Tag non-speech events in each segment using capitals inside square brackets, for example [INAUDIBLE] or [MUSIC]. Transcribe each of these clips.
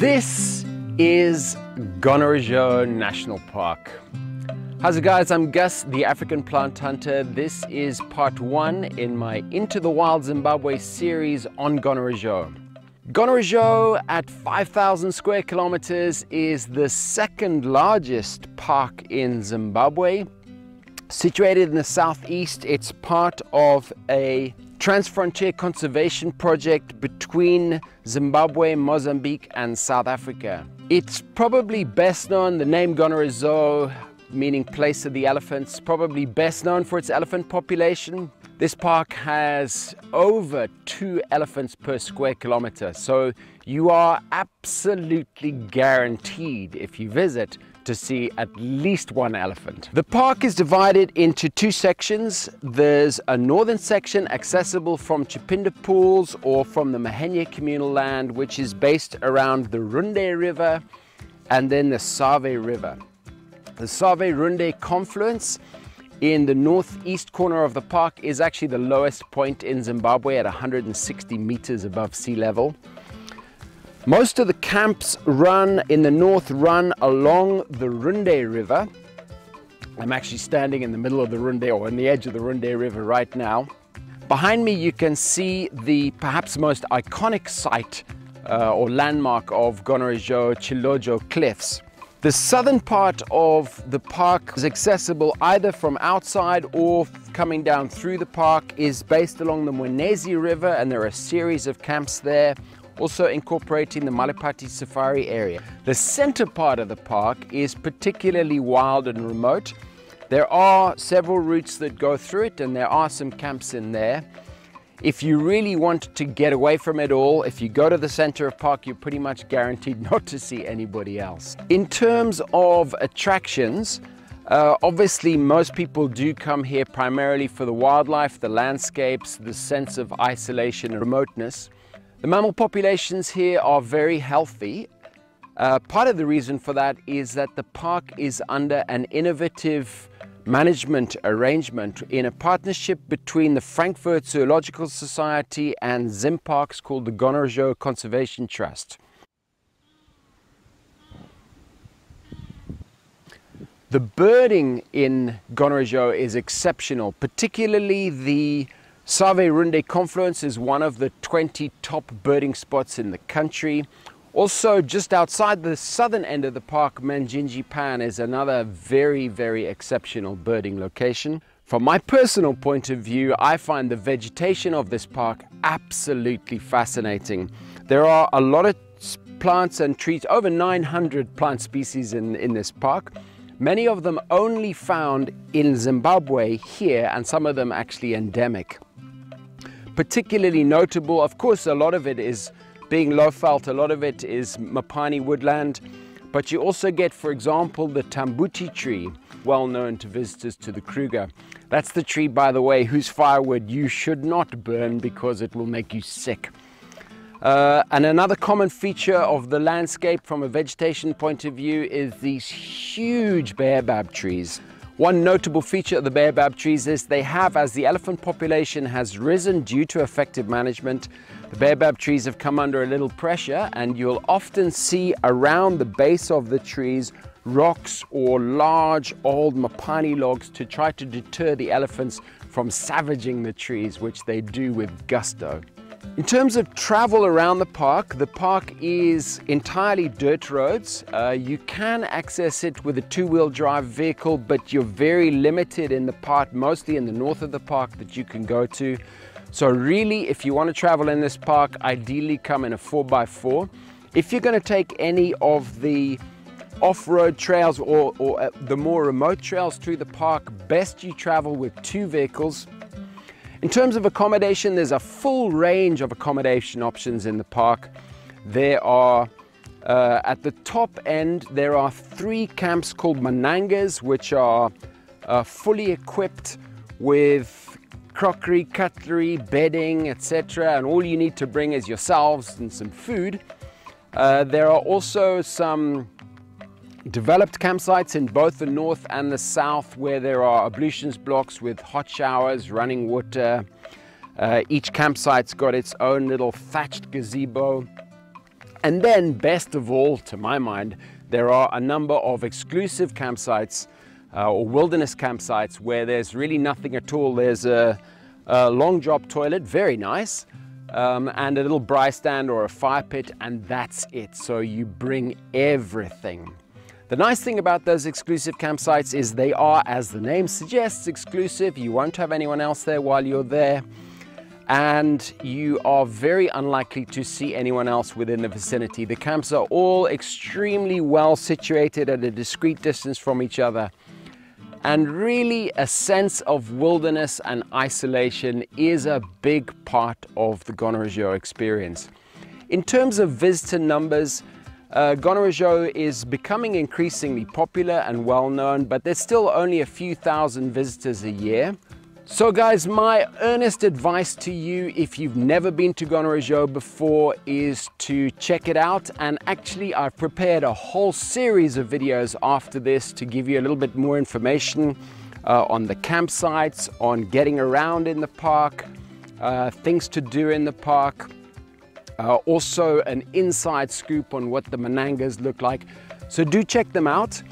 This is Gonarezhou National Park. How's it guys, I'm Gus, the African plant hunter. This is part one in my Into the Wild Zimbabwe series on Gonarezhou. Gonarezhou at 5,000 square kilometers is the second largest park in Zimbabwe. Situated in the southeast, it's part of a transfrontier conservation project between Zimbabwe, Mozambique and South Africa. It's probably best known, the name Gonarezhou meaning place of the elephants, probably best known for its elephant population. This park has over two elephants per square kilometer, so you are absolutely guaranteed if you visit to see at least one elephant. The park is divided into two sections. There's a northern section accessible from Chipinda Pools or from the Mahenye communal land, which is based around the Runde River and then the Save River. The Save Runde confluence in the northeast corner of the park is actually the lowest point in Zimbabwe at 160 meters above sea level. Most of the camps run in the north run along the Runde River. I'm actually standing in the middle of the Runde or on the edge of the Runde River right now. Behind me you can see the perhaps most iconic site uh, or landmark of Gonarezhou Chilojo Cliffs. The southern part of the park is accessible either from outside or coming down through the park is based along the Mwenezi River and there are a series of camps there also incorporating the Malapati Safari area. The center part of the park is particularly wild and remote. There are several routes that go through it and there are some camps in there. If you really want to get away from it all, if you go to the center of park, you're pretty much guaranteed [LAUGHS] not to see anybody else. In terms of attractions, uh, obviously most people do come here primarily for the wildlife, the landscapes, the sense of isolation and remoteness. The mammal populations here are very healthy. Uh, part of the reason for that is that the park is under an innovative management arrangement in a partnership between the Frankfurt Zoological Society and Zimparks called the Gonarezhou Conservation Trust. The birding in Gonarezhou is exceptional, particularly the Save Runde Confluence is one of the 20 top birding spots in the country. Also, just outside the southern end of the park, Manjinji Pan is another very, very exceptional birding location. From my personal point of view, I find the vegetation of this park absolutely fascinating. There are a lot of plants and trees, over 900 plant species in, in this park. Many of them only found in Zimbabwe here, and some of them actually endemic particularly notable. Of course, a lot of it is being low veld, a lot of it is Mopani woodland, but you also get, for example, the Tambuti tree, well known to visitors to the Kruger. That's the tree, by the way, whose firewood you should not burn because it will make you sick. Uh, and another common feature of the landscape from a vegetation point of view is these huge baobab trees. One notable feature of the baobab trees is they have, as the elephant population has risen due to effective management, the baobab trees have come under a little pressure and you'll often see around the base of the trees rocks or large old mopani logs to try to deter the elephants from savaging the trees, which they do with gusto. In terms of travel around the park, the park is entirely dirt roads. Uh, you can access it with a two-wheel drive vehicle, but you're very limited in the part, mostly in the north of the park, that you can go to. So really, if you want to travel in this park, ideally come in a 4x4. If you're going to take any of the off-road trails or, or uh, the more remote trails through the park, best you travel with two vehicles in terms of accommodation, there's a full range of accommodation options in the park. There are, uh, at the top end, there are three camps called Manangas, which are uh, fully equipped with crockery, cutlery, bedding, etc. And all you need to bring is yourselves and some food. Uh, there are also some developed campsites in both the north and the south where there are ablutions blocks with hot showers, running water. Uh, each campsite's got its own little thatched gazebo. And then, best of all, to my mind, there are a number of exclusive campsites uh, or wilderness campsites where there's really nothing at all. There's a, a long drop toilet, very nice, um, and a little braai stand or a fire pit, and that's it. So you bring everything. The nice thing about those exclusive campsites is they are, as the name suggests, exclusive. You won't have anyone else there while you're there. And you are very unlikely to see anyone else within the vicinity. The camps are all extremely well situated at a discreet distance from each other. And really, a sense of wilderness and isolation is a big part of the Gonarezhou experience. In terms of visitor numbers, uh, is becoming increasingly popular and well known, but there's still only a few thousand visitors a year. So guys, my earnest advice to you if you've never been to Gonarezhou before is to check it out. And actually I've prepared a whole series of videos after this to give you a little bit more information uh, on the campsites, on getting around in the park, uh, things to do in the park, uh, also an inside scoop on what the Manangas look like. So do check them out.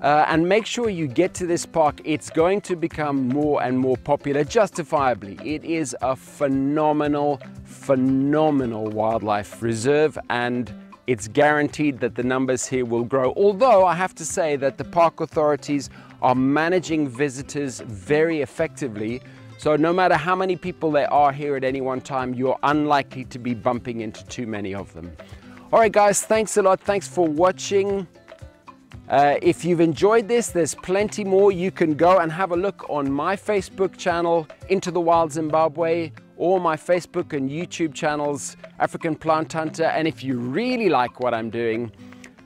Uh, and make sure you get to this park. It's going to become more and more popular, justifiably. It is a phenomenal, phenomenal wildlife reserve and it's guaranteed that the numbers here will grow. Although I have to say that the park authorities are managing visitors very effectively so no matter how many people there are here at any one time, you're unlikely to be bumping into too many of them. All right, guys, thanks a lot. Thanks for watching. Uh, if you've enjoyed this, there's plenty more. You can go and have a look on my Facebook channel, Into the Wild Zimbabwe, or my Facebook and YouTube channels, African Plant Hunter. And if you really like what I'm doing,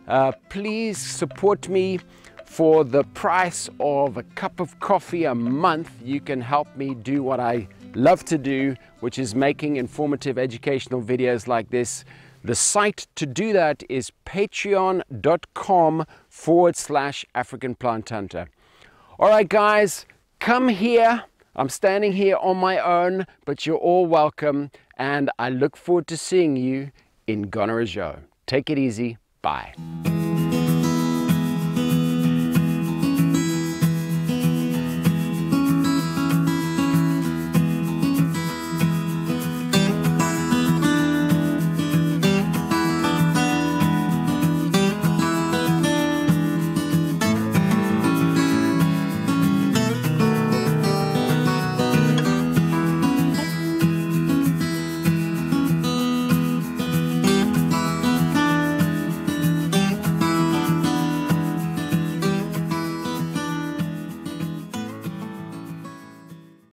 uh, please support me for the price of a cup of coffee a month, you can help me do what I love to do, which is making informative educational videos like this. The site to do that is patreon.com forward slash African Plant Hunter. All right, guys, come here. I'm standing here on my own, but you're all welcome, and I look forward to seeing you in Gonarezhou. Take it easy. Bye.